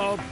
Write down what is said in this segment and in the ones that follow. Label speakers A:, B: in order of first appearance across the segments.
A: ammo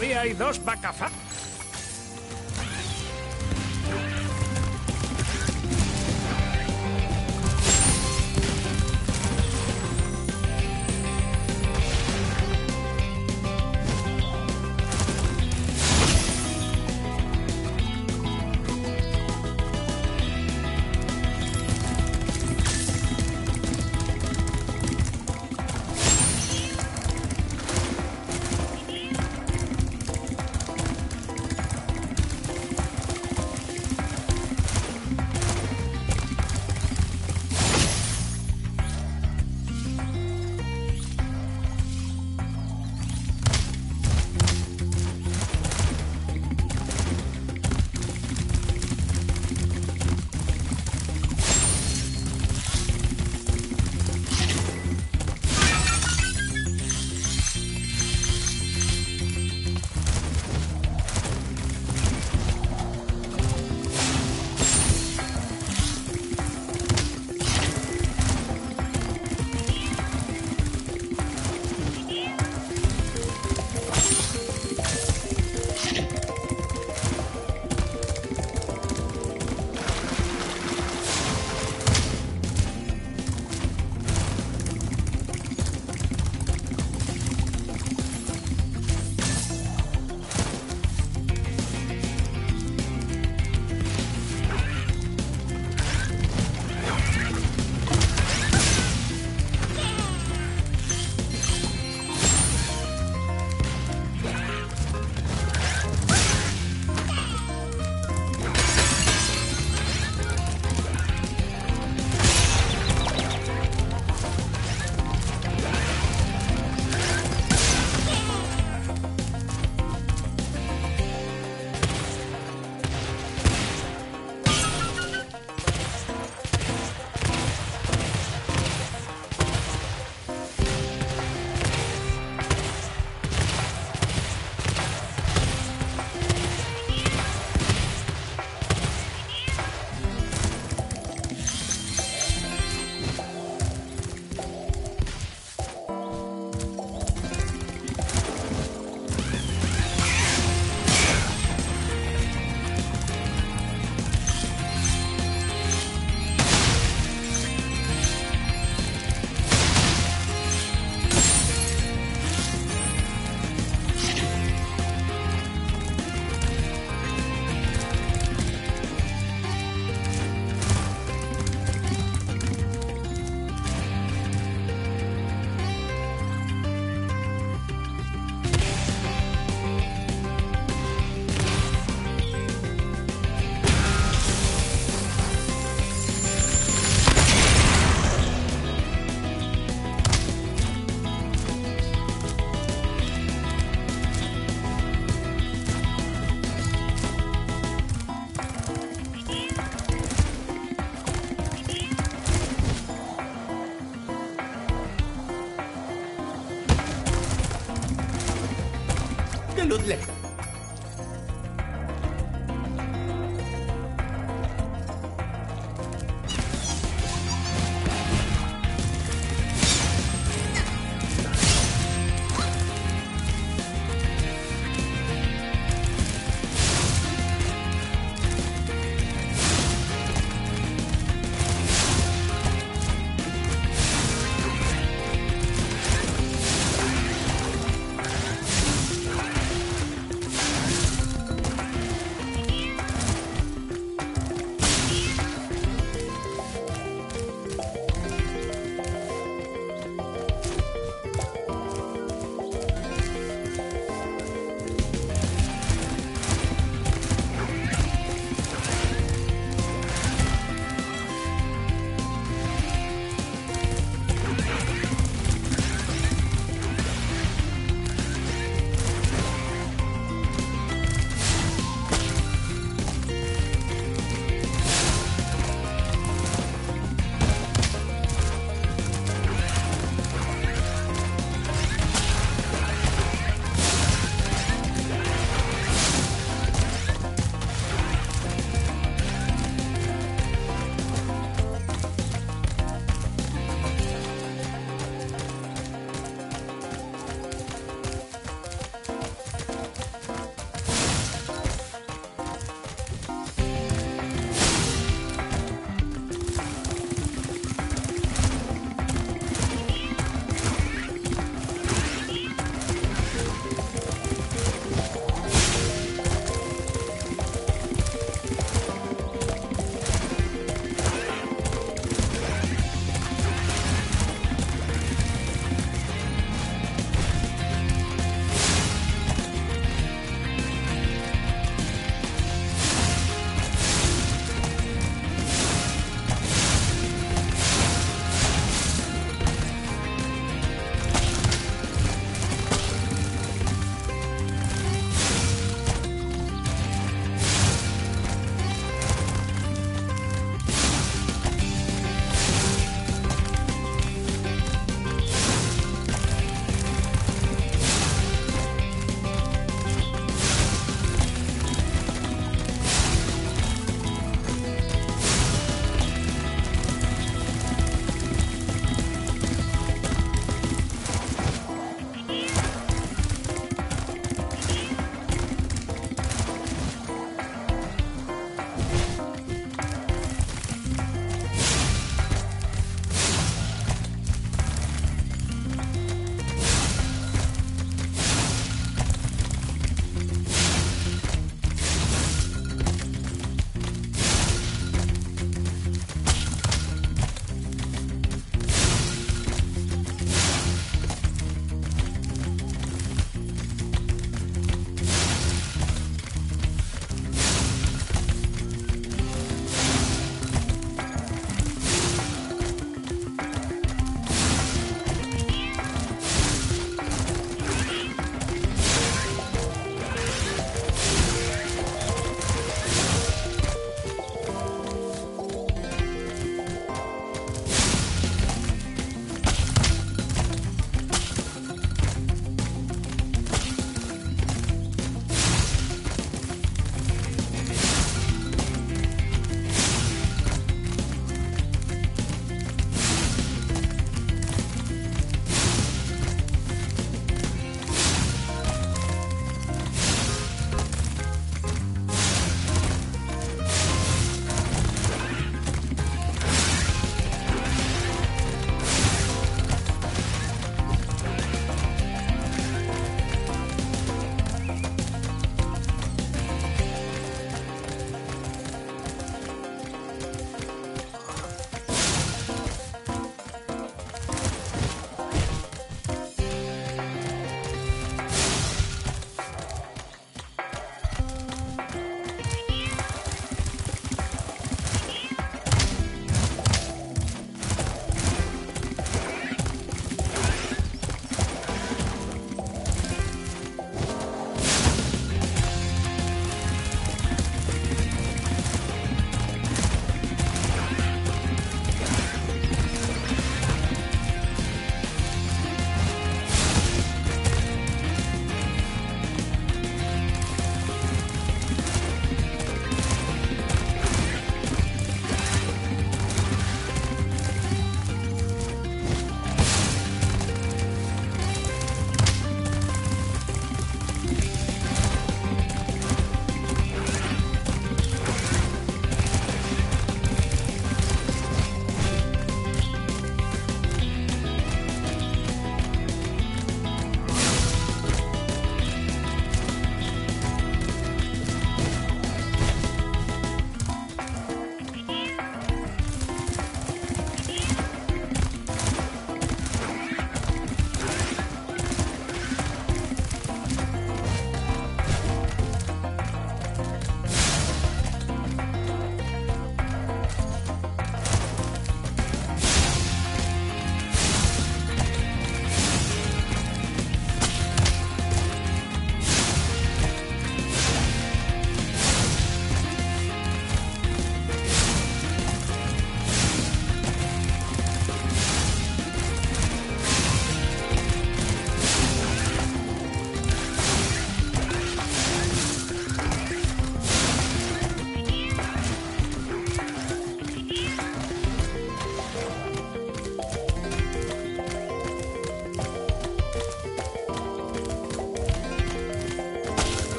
A: Todavía hay dos vacafas.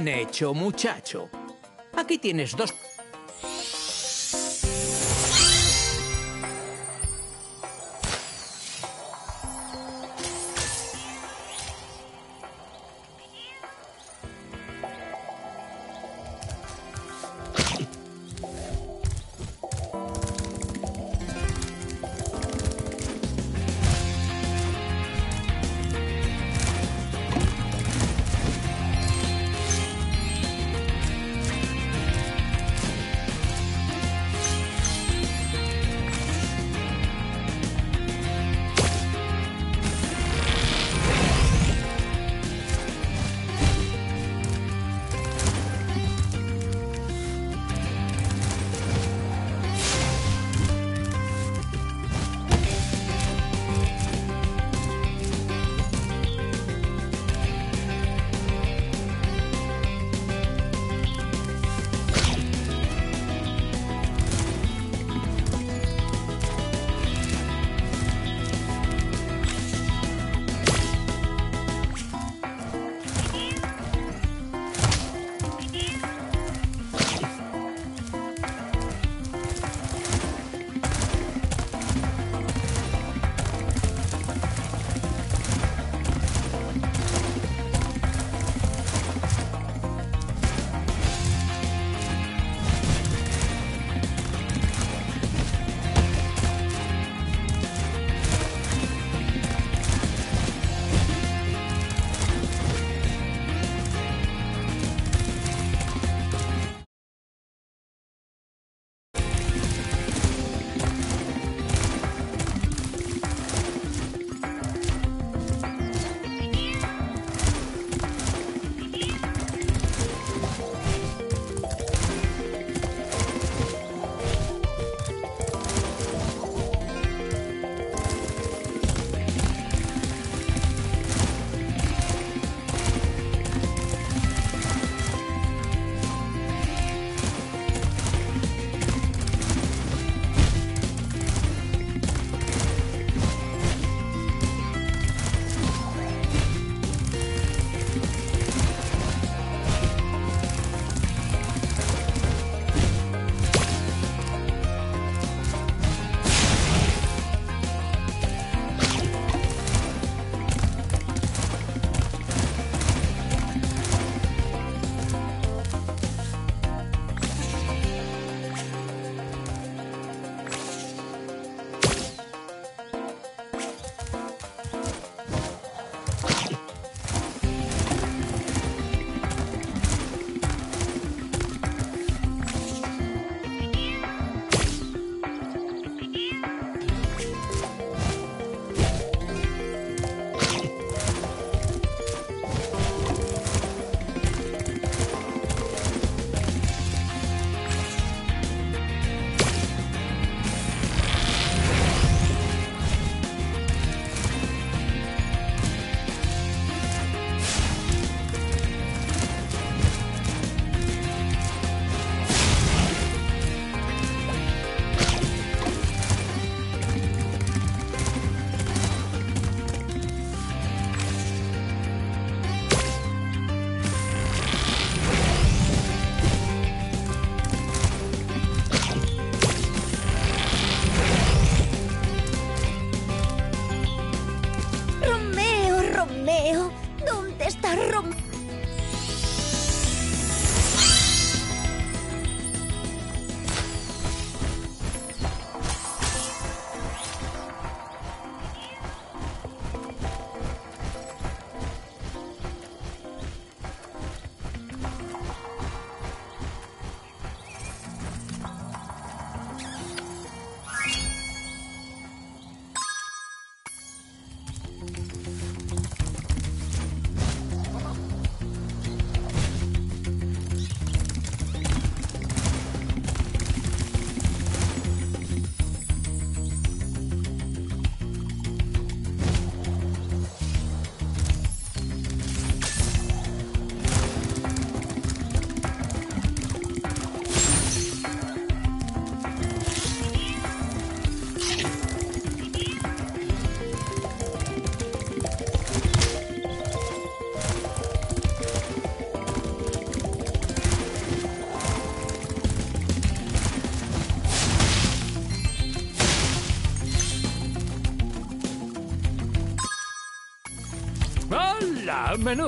A: Bien hecho, muchacho. Aquí tienes dos...
B: मैंने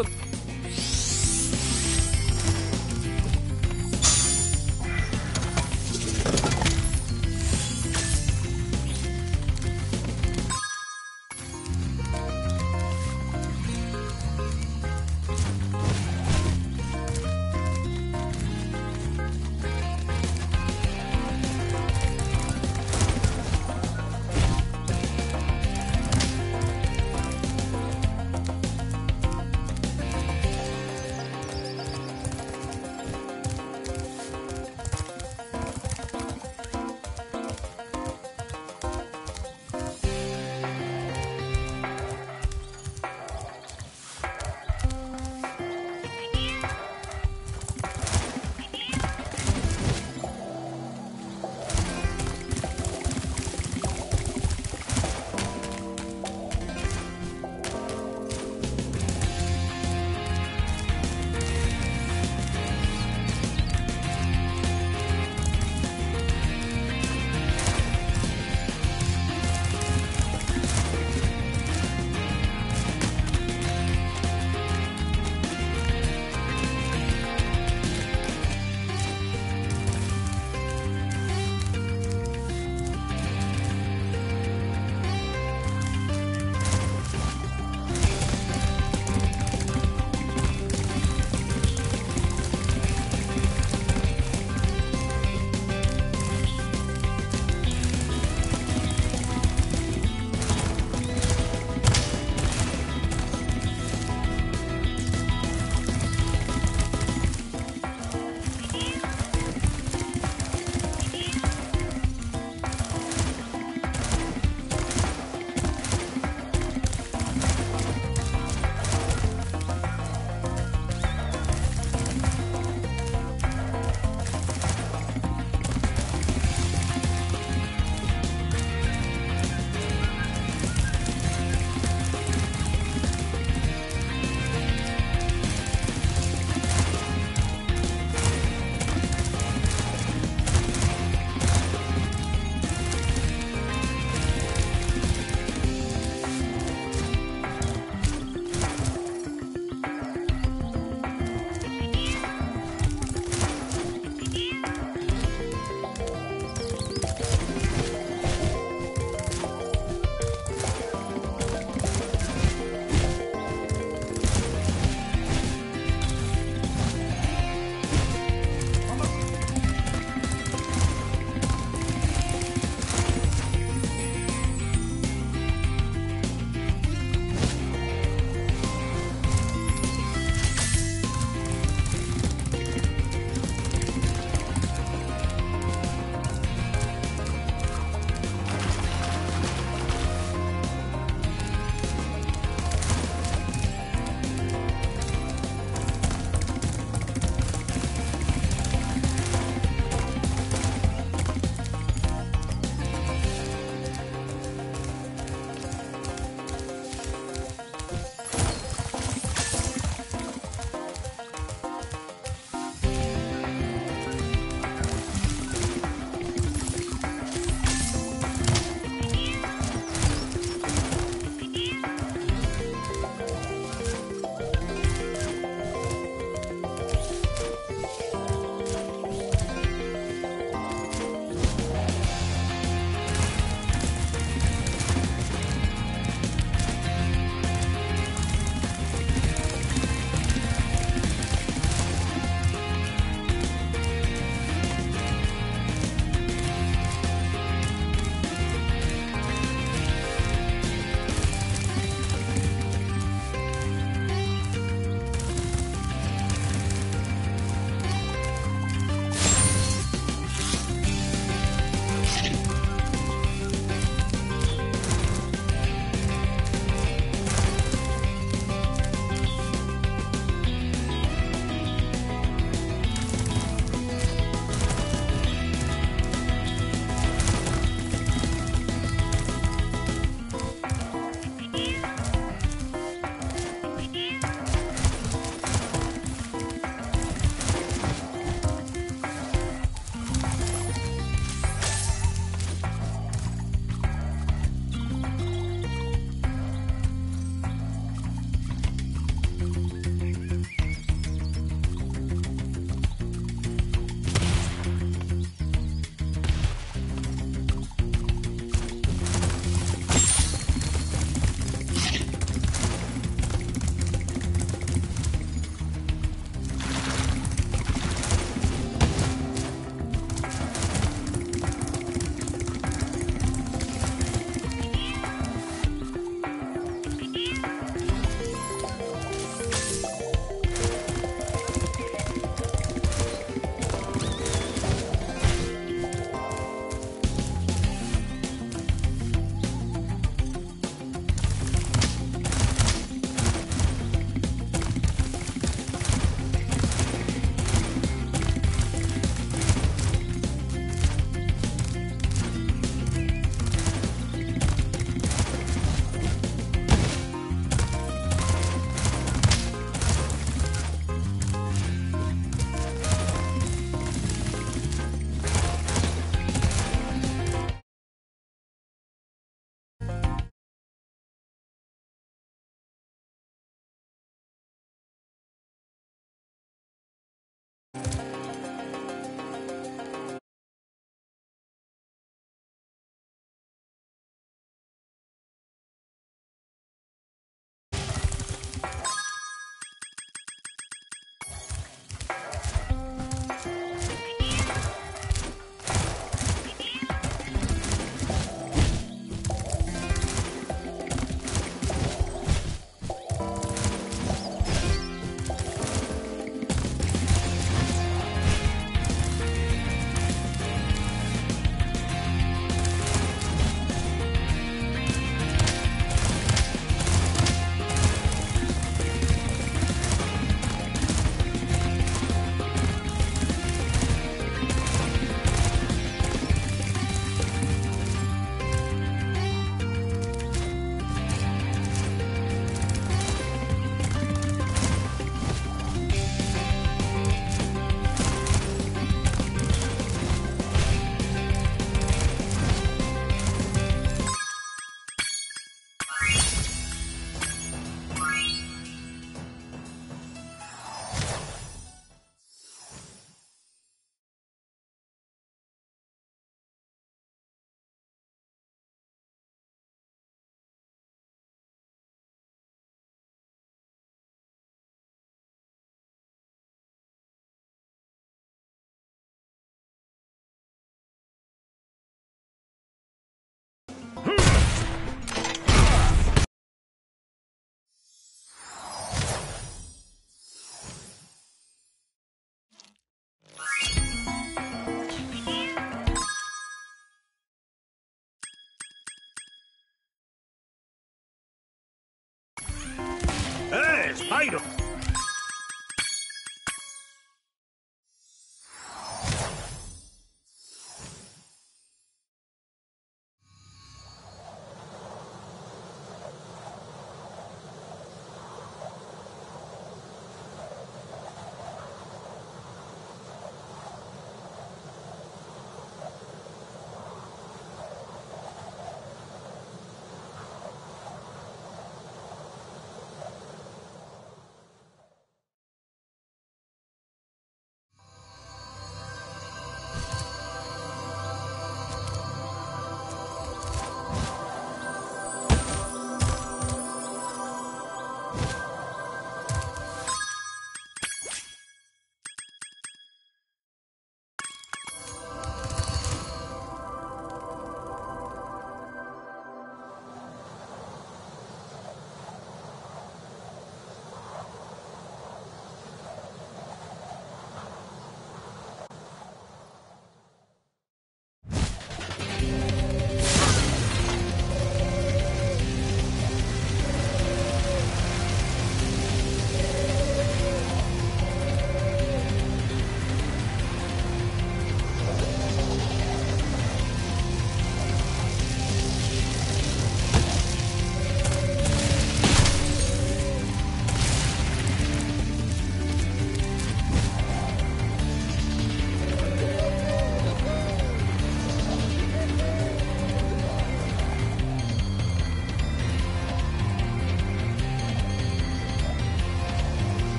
B: item.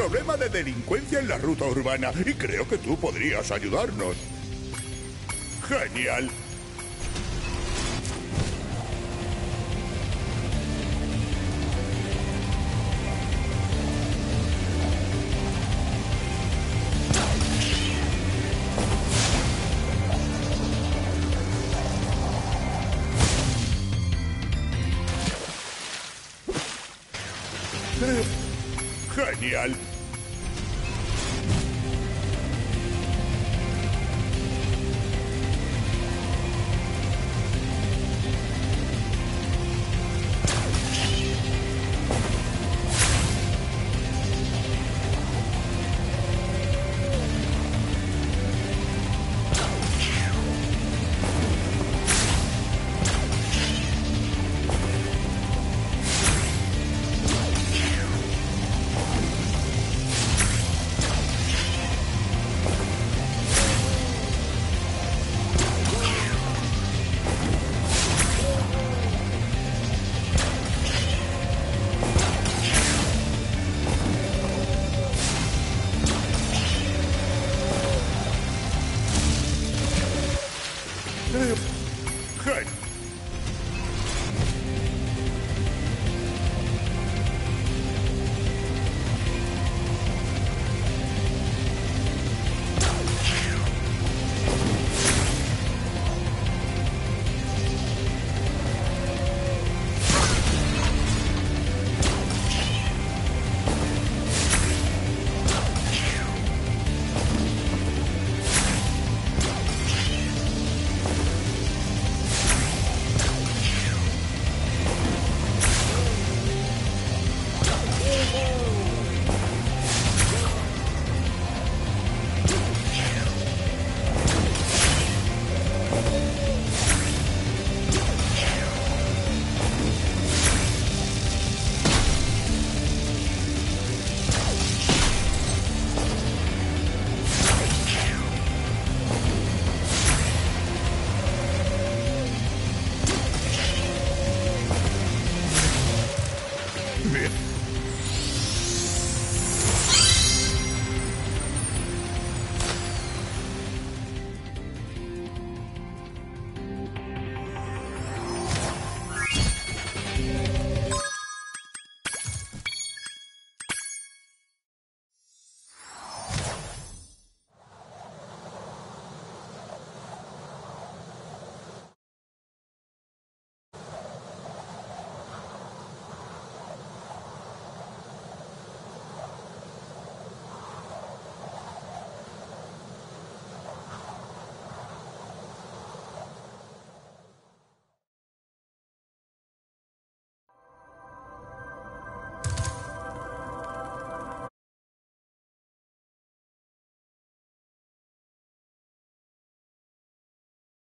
B: Problema de delincuencia en la ruta urbana y creo que tú podrías ayudarnos. Genial.